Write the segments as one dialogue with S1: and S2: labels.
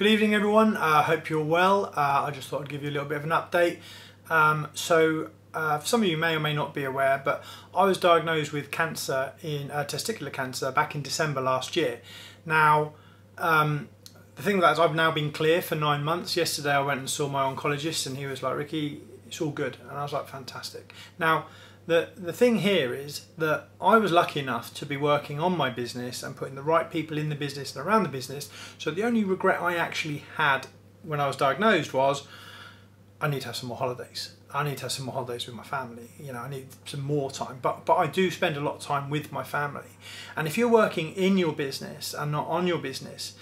S1: Good evening, everyone. I uh, hope you're well. Uh, I just thought I'd give you a little bit of an update. Um, so, uh, some of you may or may not be aware, but I was diagnosed with cancer in uh, testicular cancer back in December last year. Now, um, the thing that is, I've now been clear for nine months. Yesterday, I went and saw my oncologist, and he was like, "Ricky, it's all good," and I was like, "Fantastic." Now, the the thing here is that I was lucky enough to be working on my business and putting the right people in the business and around the business. So the only regret I actually had when I was diagnosed was I need to have some more holidays. I need to have some more holidays with my family. You know, I need some more time. But but I do spend a lot of time with my family. And if you're working in your business and not on your business,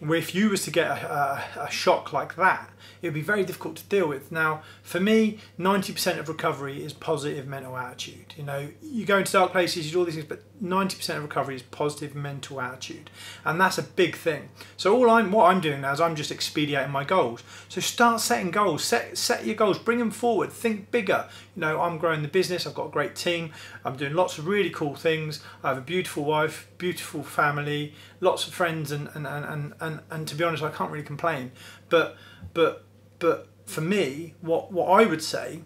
S1: if you was to get a, a, a, shock like that, it would be very difficult to deal with. Now, for me, 90% of recovery is positive mental attitude. You know, you go into dark places, you do all these things, but 90% of recovery is positive mental attitude. And that's a big thing. So all I'm, what I'm doing now is I'm just expediting my goals. So start setting goals, set, set your goals, bring them forward, think bigger. Know, I'm growing the business, I've got a great team, I'm doing lots of really cool things. I have a beautiful wife, beautiful family, lots of friends, and, and, and, and, and, and to be honest, I can't really complain. But, but, but for me, what, what I would say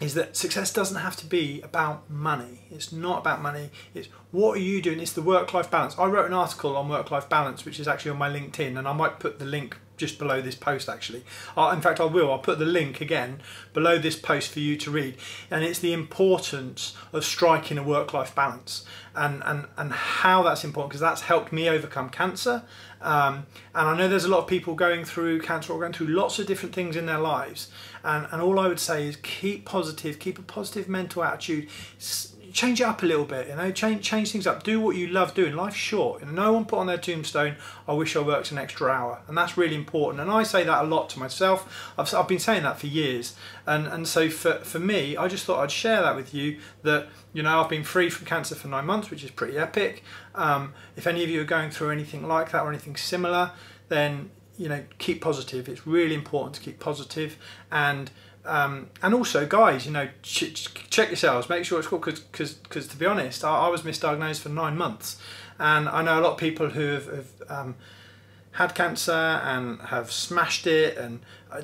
S1: is that success doesn't have to be about money. It's not about money. It's what are you doing? It's the work-life balance. I wrote an article on work-life balance, which is actually on my LinkedIn, and I might put the link just below this post actually. Uh, in fact, I will. I'll put the link again below this post for you to read. And it's the importance of striking a work-life balance and, and, and how that's important because that's helped me overcome cancer. Um, and I know there's a lot of people going through cancer or going through lots of different things in their lives. And, and all I would say is keep positive, keep a positive mental attitude change it up a little bit, you know, change change things up. Do what you love doing. Life's short. And no one put on their tombstone, I wish I worked an extra hour. And that's really important. And I say that a lot to myself. I've, I've been saying that for years. And and so for, for me, I just thought I'd share that with you that, you know, I've been free from cancer for nine months, which is pretty epic. Um, if any of you are going through anything like that or anything similar, then, you know, keep positive. It's really important to keep positive and um, and also, guys, you know, ch check yourselves. Make sure it's cool because, because, to be honest, I, I, was misdiagnosed for nine months, and I know a lot of people who have, have um, had cancer and have smashed it and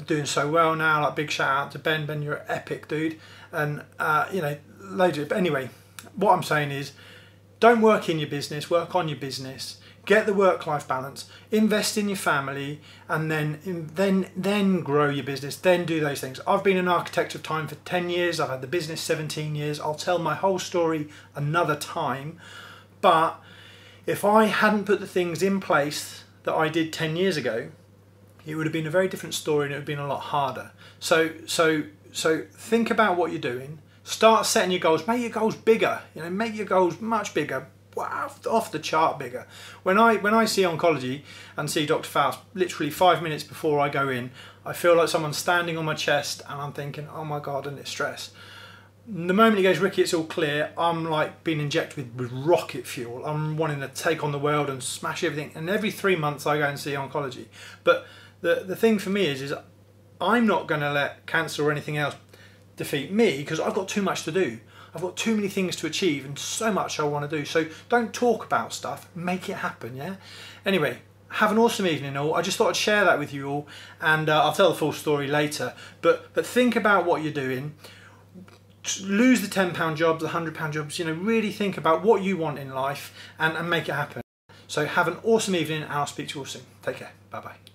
S1: doing so well now. Like big shout out to Ben. Ben, you're epic, dude. And uh, you know, loads of. But anyway, what I'm saying is, don't work in your business. Work on your business get the work-life balance, invest in your family, and then then then grow your business. Then do those things. I've been an architect of time for ten years. I've had the business seventeen years. I'll tell my whole story another time. But if I hadn't put the things in place that I did ten years ago, it would have been a very different story and it would have been a lot harder. So so so think about what you're doing. Start setting your goals. Make your goals bigger. You know, make your goals much bigger off the chart bigger. When I when I see oncology and see Dr. Faust, literally five minutes before I go in, I feel like someone's standing on my chest and I'm thinking, oh my god, and it's stress. The moment he goes, Ricky, it's all clear, I'm like being injected with, with rocket fuel. I'm wanting to take on the world and smash everything. And every three months I go and see oncology. But the, the thing for me is, is I'm not going to let cancer or anything else defeat me because I've got too much to do. I've got too many things to achieve and so much I want to do. So don't talk about stuff, make it happen, yeah? Anyway, have an awesome evening all. I just thought I'd share that with you all and uh, I'll tell the full story later. But, but think about what you're doing. Lose the £10 jobs, the £100 jobs, you know, really think about what you want in life and, and make it happen. So have an awesome evening and I'll speak to you all soon. Take care. Bye-bye.